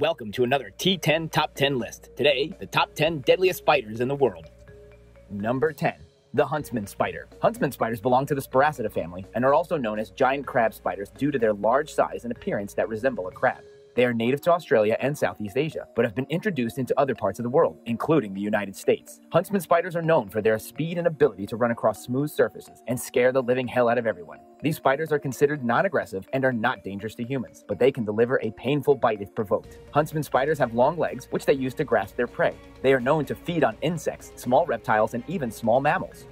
Welcome to another T10 Top 10 list. Today, the top 10 deadliest spiders in the world. Number 10. The huntsman spider. Huntsman spiders belong to the Sparassidae family and are also known as giant crab spiders due to their large size and appearance that resemble a crab. They are native to Australia and Southeast Asia, but have been introduced into other parts of the world, including the United States. Huntsman spiders are known for their speed and ability to run across smooth surfaces and scare the living hell out of everyone. These spiders are considered non aggressive and are not dangerous to humans, but they can deliver a painful bite if provoked. Huntsman spiders have long legs, which they use to grasp their prey. They are known to feed on insects, small reptiles, and even small mammals.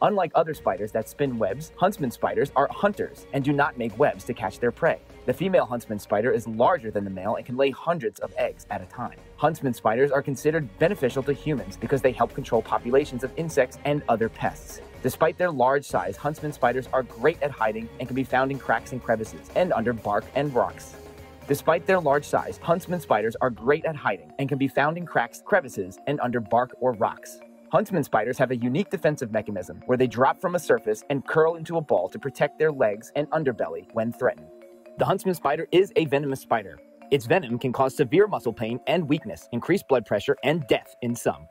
Unlike other spiders that spin webs, huntsman spiders are hunters and do not make webs to catch their prey. The female huntsman spider is larger than the male and can lay hundreds of eggs at a time. Huntsman spiders are considered beneficial to humans because they help control populations of insects and other pests. Despite their large size, huntsman spiders are great at hiding and can be found in cracks and crevices and under bark and rocks. Despite their large size, huntsman spiders are great at hiding and can be found in cracks, crevices, and under bark or rocks. Huntsman spiders have a unique defensive mechanism where they drop from a surface and curl into a ball to protect their legs and underbelly when threatened. The huntsman spider is a venomous spider. Its venom can cause severe muscle pain and weakness, increased blood pressure, and death in some.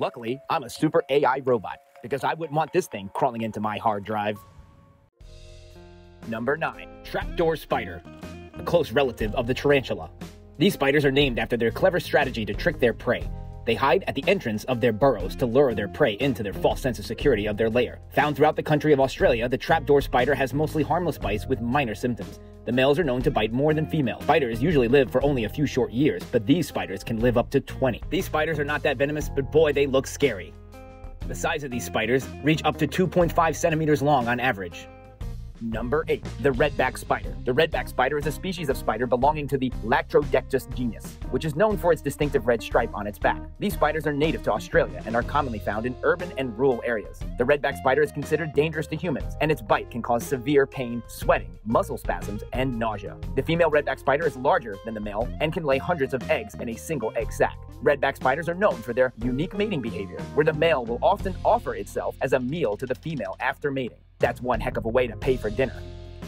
Luckily, I'm a super AI robot because I wouldn't want this thing crawling into my hard drive. Number 9. Trapdoor Spider, a close relative of the tarantula. These spiders are named after their clever strategy to trick their prey they hide at the entrance of their burrows to lure their prey into their false sense of security of their lair. Found throughout the country of Australia, the trapdoor spider has mostly harmless bites with minor symptoms. The males are known to bite more than females. Spiders usually live for only a few short years, but these spiders can live up to 20. These spiders are not that venomous, but boy, they look scary. The size of these spiders reach up to 2.5 centimeters long on average. Number 8. The redback spider. The redback spider is a species of spider belonging to the Latrodectus genus, which is known for its distinctive red stripe on its back. These spiders are native to Australia and are commonly found in urban and rural areas. The redback spider is considered dangerous to humans, and its bite can cause severe pain, sweating, muscle spasms, and nausea. The female redback spider is larger than the male and can lay hundreds of eggs in a single egg sac. Redback spiders are known for their unique mating behavior, where the male will often offer itself as a meal to the female after mating. That's one heck of a way to pay for dinner.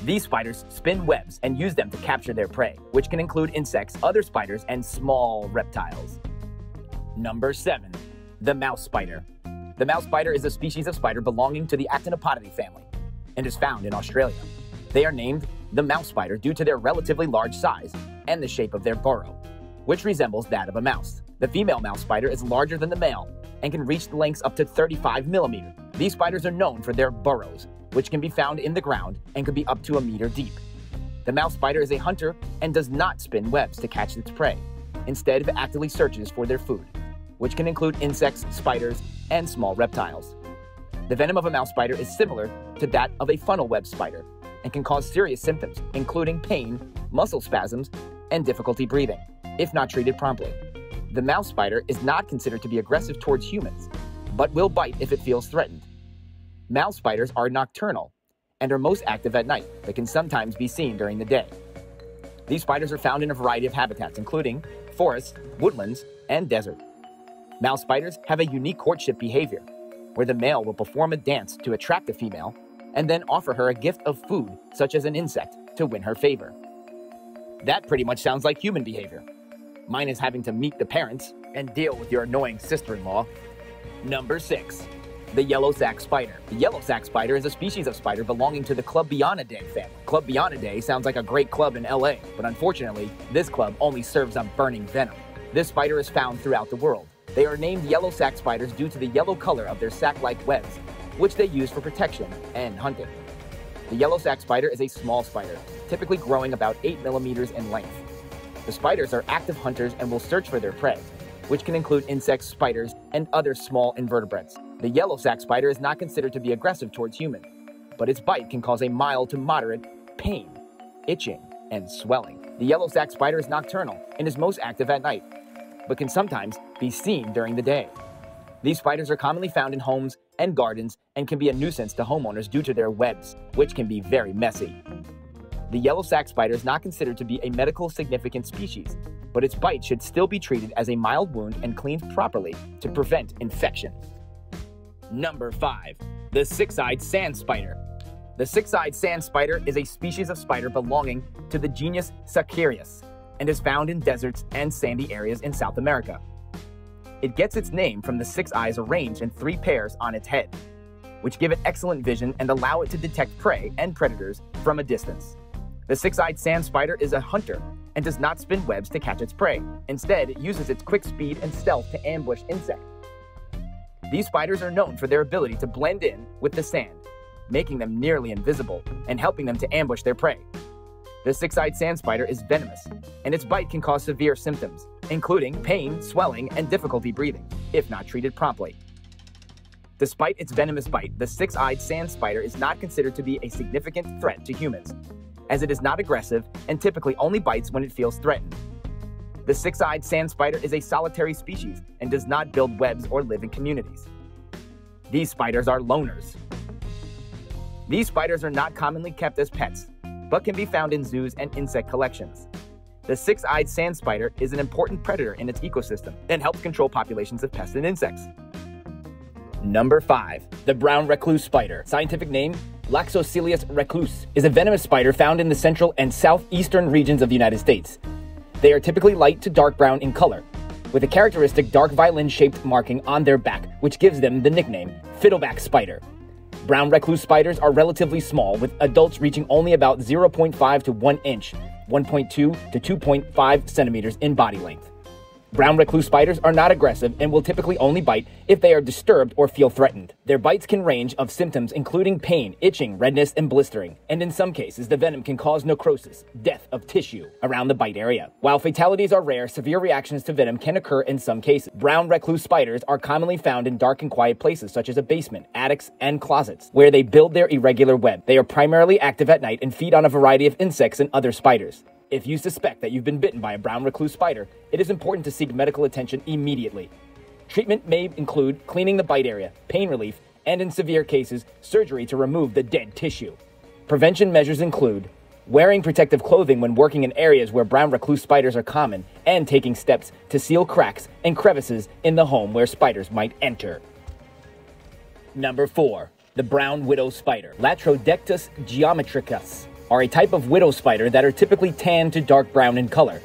These spiders spin webs and use them to capture their prey, which can include insects, other spiders, and small reptiles. Number 7. The Mouse Spider. The mouse spider is a species of spider belonging to the Actinopodidae family and is found in Australia. They are named the mouse spider due to their relatively large size and the shape of their burrow, which resembles that of a mouse. The female mouse spider is larger than the male and can reach lengths up to 35 millimeters. These spiders are known for their burrows, which can be found in the ground and can be up to a meter deep. The mouse spider is a hunter and does not spin webs to catch its prey. Instead, it actively searches for their food, which can include insects, spiders, and small reptiles. The venom of a mouse spider is similar to that of a funnel web spider and can cause serious symptoms, including pain, muscle spasms, and difficulty breathing, if not treated promptly. The mouse spider is not considered to be aggressive towards humans, but will bite if it feels threatened. Mouse spiders are nocturnal and are most active at night, but can sometimes be seen during the day. These spiders are found in a variety of habitats, including forests, woodlands, and desert. Mouse spiders have a unique courtship behavior, where the male will perform a dance to attract the female and then offer her a gift of food, such as an insect, to win her favor. That pretty much sounds like human behavior. Mine is having to meet the parents and deal with your annoying sister in law. Number 6 the yellow sac spider. The yellow sac spider is a species of spider belonging to the Clubionidae family. Clubionidae sounds like a great club in LA, but unfortunately, this club only serves up burning venom. This spider is found throughout the world. They are named yellow sac spiders due to the yellow color of their sac-like webs, which they use for protection and hunting. The yellow sac spider is a small spider, typically growing about 8 millimeters in length. The spiders are active hunters and will search for their prey, which can include insects, spiders, and other small invertebrates. The yellow sac spider is not considered to be aggressive towards humans, but its bite can cause a mild to moderate pain, itching, and swelling. The yellow sac spider is nocturnal and is most active at night, but can sometimes be seen during the day. These spiders are commonly found in homes and gardens and can be a nuisance to homeowners due to their webs, which can be very messy. The yellow sac spider is not considered to be a medical significant species, but its bite should still be treated as a mild wound and cleaned properly to prevent infection. Number 5. The Six-Eyed Sand Spider. The six-eyed sand spider is a species of spider belonging to the genus Sicarius. and is found in deserts and sandy areas in South America. It gets its name from the six eyes arranged in three pairs on its head, which give it excellent vision and allow it to detect prey and predators from a distance. The six eyed sand spider is a hunter and does not spin webs to catch its prey. Instead, it uses its quick speed and stealth to ambush insects. These spiders are known for their ability to blend in with the sand, making them nearly invisible and helping them to ambush their prey. The six eyed sand spider is venomous, and its bite can cause severe symptoms, including pain, swelling, and difficulty breathing, if not treated promptly. Despite its venomous bite, the six eyed sand spider is not considered to be a significant threat to humans, as it is not aggressive and typically only bites when it feels threatened. The six eyed sand spider is a solitary species and does not build webs or live in communities. These spiders are loners. These spiders are not commonly kept as pets, but can be found in zoos and insect collections. The six eyed sand spider is an important predator in its ecosystem and helps control populations of pests and insects. Number 5. The brown recluse spider. Scientific name Loxosceles recluse is a venomous spider found in the central and southeastern regions of the United States. They are typically light to dark brown in color, with a characteristic dark violin shaped marking on their back, which gives them the nickname fiddleback spider. Brown recluse spiders are relatively small, with adults reaching only about 0.5 to 1 inch, 1.2 to 2.5 centimeters in body length. Brown recluse spiders are not aggressive and will typically only bite if they are disturbed or feel threatened. Their bites can range of symptoms including pain, itching, redness, and blistering, and in some cases, the venom can cause necrosis, death of tissue around the bite area. While fatalities are rare, severe reactions to venom can occur in some cases. Brown recluse spiders are commonly found in dark and quiet places such as a basement, attics, and closets, where they build their irregular web. They are primarily active at night and feed on a variety of insects and other spiders. If you suspect that you've been bitten by a brown recluse spider, it is important to seek medical attention immediately. Treatment may include cleaning the bite area, pain relief, and in severe cases, surgery to remove the dead tissue. Prevention measures include wearing protective clothing when working in areas where brown recluse spiders are common, and taking steps to seal cracks and crevices in the home where spiders might enter. Number 4. The brown widow spider, Latrodectus geometricus are a type of widow spider that are typically tan to dark brown in color.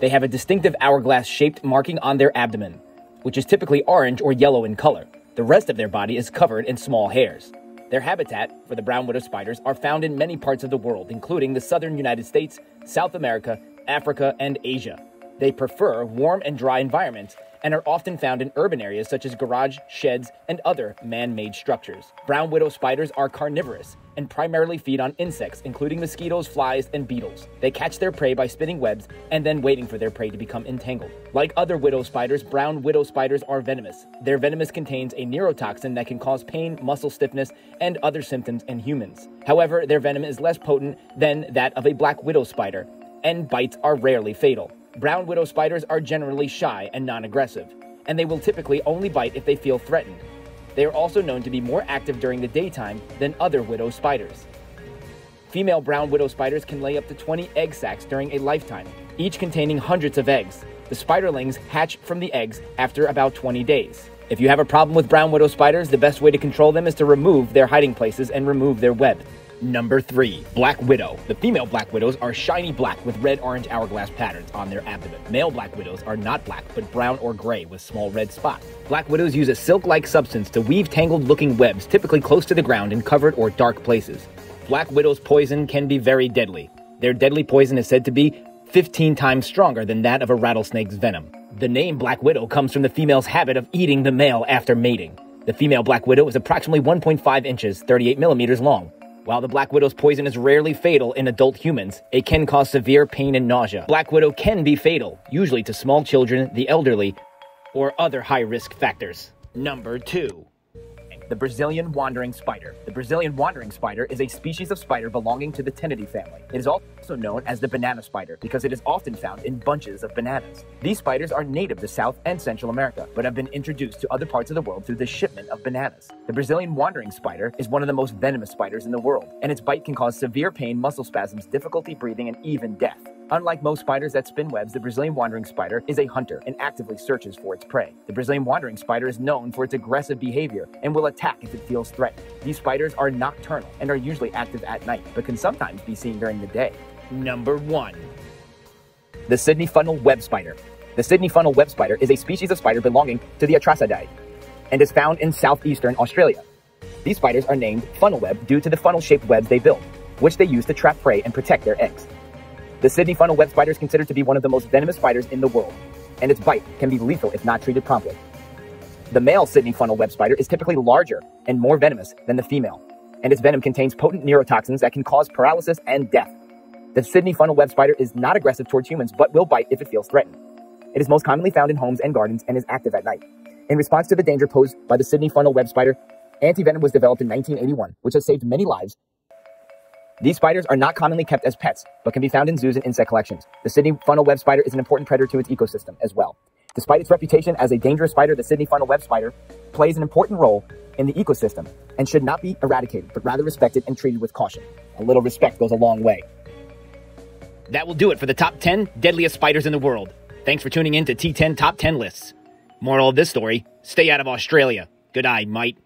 They have a distinctive hourglass shaped marking on their abdomen, which is typically orange or yellow in color. The rest of their body is covered in small hairs. Their habitat for the brown widow spiders are found in many parts of the world, including the southern United States, South America, Africa, and Asia. They prefer warm and dry environments and are often found in urban areas such as garage, sheds, and other man made structures. Brown widow spiders are carnivorous and primarily feed on insects, including mosquitoes, flies, and beetles. They catch their prey by spinning webs and then waiting for their prey to become entangled. Like other widow spiders, brown widow spiders are venomous. Their venomous contains a neurotoxin that can cause pain, muscle stiffness, and other symptoms in humans. However, their venom is less potent than that of a black widow spider, and bites are rarely fatal. Brown widow spiders are generally shy and non aggressive, and they will typically only bite if they feel threatened. They are also known to be more active during the daytime than other widow spiders. Female brown widow spiders can lay up to 20 egg sacs during a lifetime, each containing hundreds of eggs. The spiderlings hatch from the eggs after about 20 days. If you have a problem with brown widow spiders, the best way to control them is to remove their hiding places and remove their web. Number 3. Black Widow. The female black widows are shiny black with red-orange hourglass patterns on their abdomen. Male black widows are not black, but brown or gray with small red spots. Black widows use a silk-like substance to weave tangled-looking webs typically close to the ground in covered or dark places. Black widow's poison can be very deadly. Their deadly poison is said to be 15 times stronger than that of a rattlesnake's venom. The name Black Widow comes from the female's habit of eating the male after mating. The female Black Widow is approximately 1.5 inches, 38 millimeters long. While the Black Widow's poison is rarely fatal in adult humans, it can cause severe pain and nausea. Black Widow can be fatal, usually to small children, the elderly, or other high risk factors. Number 2 the Brazilian wandering spider. The Brazilian wandering spider is a species of spider belonging to the Ctenidae family. It is also known as the banana spider because it is often found in bunches of bananas. These spiders are native to South and Central America, but have been introduced to other parts of the world through the shipment of bananas. The Brazilian wandering spider is one of the most venomous spiders in the world, and its bite can cause severe pain, muscle spasms, difficulty breathing, and even death. Unlike most spiders that spin webs, the Brazilian wandering spider is a hunter and actively searches for its prey. The Brazilian wandering spider is known for its aggressive behavior and will attack if it feels threatened. These spiders are nocturnal and are usually active at night, but can sometimes be seen during the day. Number 1 The Sydney funnel web spider. The Sydney funnel web spider is a species of spider belonging to the Atracidae and is found in southeastern Australia. These spiders are named funnel web due to the funnel-shaped webs they build, which they use to trap prey and protect their eggs. The Sydney funnel web spider is considered to be one of the most venomous spiders in the world, and its bite can be lethal if not treated promptly. The male Sydney funnel web spider is typically larger and more venomous than the female, and its venom contains potent neurotoxins that can cause paralysis and death. The Sydney funnel web spider is not aggressive towards humans, but will bite if it feels threatened. It is most commonly found in homes and gardens and is active at night. In response to the danger posed by the Sydney funnel web spider, antivenom was developed in 1981, which has saved many lives. These spiders are not commonly kept as pets, but can be found in zoos and insect collections. The Sydney funnel web spider is an important predator to its ecosystem as well. Despite its reputation as a dangerous spider, the Sydney funnel web spider plays an important role in the ecosystem and should not be eradicated, but rather respected and treated with caution. A little respect goes a long way. That will do it for the top 10 deadliest spiders in the world. Thanks for tuning in to T10 Top 10 Lists. Moral of this story stay out of Australia. Good eye, mate.